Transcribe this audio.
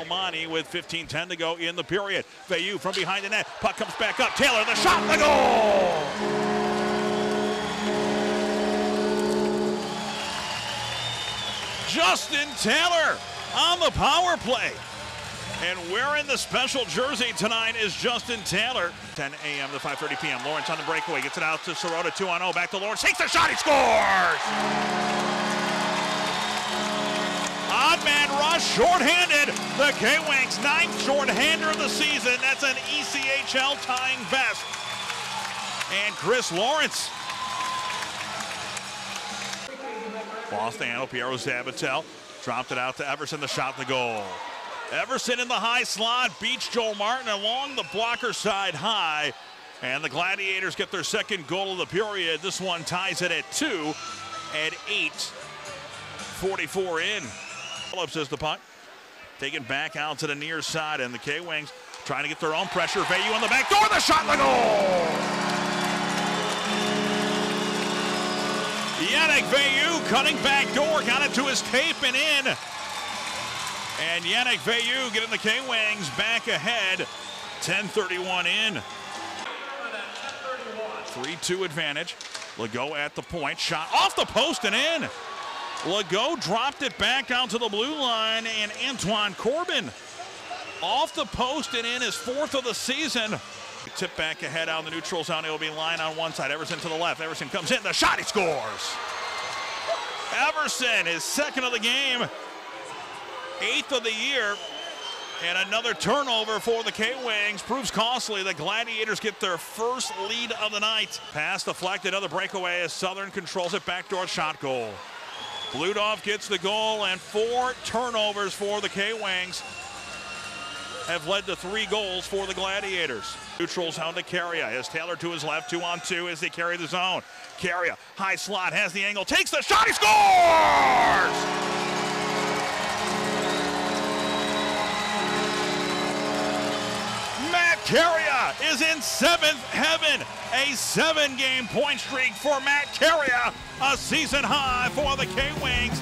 Almani with 15-10 to go in the period. Veilleux from behind the net. Puck comes back up. Taylor, the shot, the goal! Justin Taylor on the power play. And wearing the special jersey tonight is Justin Taylor. 10 a.m. to 5.30 p.m. Lawrence on the breakaway. Gets it out to Sirota. 2 on 0. Back to Lawrence. Takes the shot. He scores! Shorthanded. The K-Wings ninth shorthander of the season. That's an ECHL tying best. And Chris Lawrence. Handle. Piero Zabatel dropped it out to Everson. The shot, the goal. Everson in the high slot beats Joel Martin along the blocker side high. And the Gladiators get their second goal of the period. This one ties it at two at 8. 44 in. Phillips is the puck. Taken back out to the near side. And the K Wings trying to get their own pressure. Veilleux on the back door. The shot, the goal. Yannick Veilleux cutting back door. Got it to his tape and in. And Yannick Veilleux getting the K-Wings back ahead. 10-31 in. 3-2 advantage. Legault at the point. Shot off the post and in. Legault dropped it back down to the blue line. And Antoine Corbin off the post and in his fourth of the season. Tip back ahead on the neutral zone. It will be line on one side. Everson to the left. Everson comes in. The shot. He scores. Everson is second of the game eighth of the year. And another turnover for the K-Wings proves costly. The Gladiators get their first lead of the night. Pass deflected, another breakaway as Southern controls it. Backdoor shot goal. Bludoff gets the goal and four turnovers for the K-Wings have led to three goals for the Gladiators. Neutrals on to Carrier. As Taylor to his left, two on two as they carry the zone. Carrier, high slot, has the angle, takes the shot, he scores! Carrier is in seventh heaven. A seven game point streak for Matt Carrier. A season high for the K Wings.